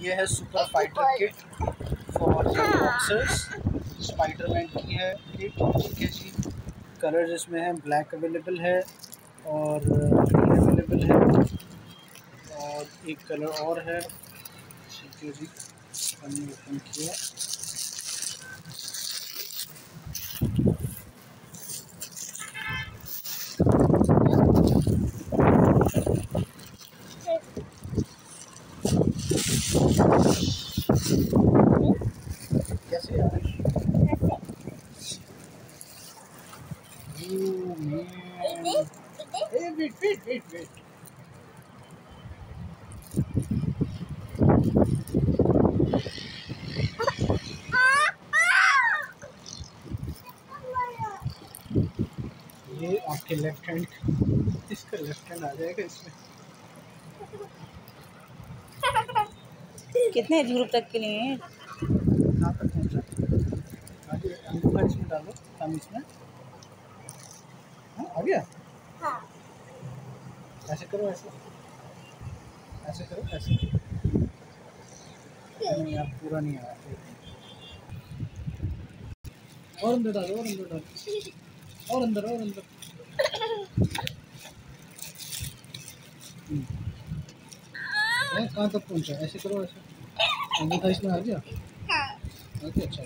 ये है super fighter kit for boxers. Spiderman की है किट ठीक है जी। कलर इसमें हैं ब्लैक अवेलेबल है और ग्रीन अवेलेबल है। और एक कलर और है। ठीक है जी ओपन किया। ये आपके लेफ़्ट हैंड इसका लेफ़्ट हैंड आ जाएगा इसमें? कितने ध्रुव तक के लिए हाँ और अंदर डालो और अंदर डालो और अंदर और अंदर हम्म। हैं, कहाँ तक पहुँचा? ऐसे करो ऐसे। अंगूठा इसमें आ गया? गया अच्छा।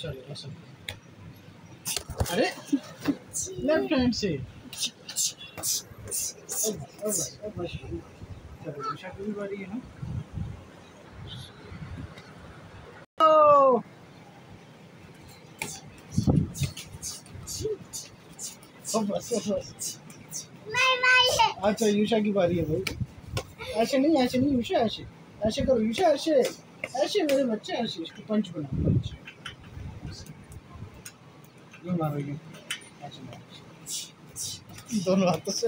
चलो ऐसा। अरे! लेफ़्ट हैंड से। अब बस अब बस चलो दिशा की भी बारी है ना ओ अब बस अब बस अच्छा यूशा की बारी है भाई। ऐसे नहीं ऐसे नहीं यूशा ऐसे। ऐसे करो यूशा ऐसे। ऐसे मेरे बच्चे, ऐसे। इसको पंच बना पंच ये मारो ये ऐसे दोनों हाथों से।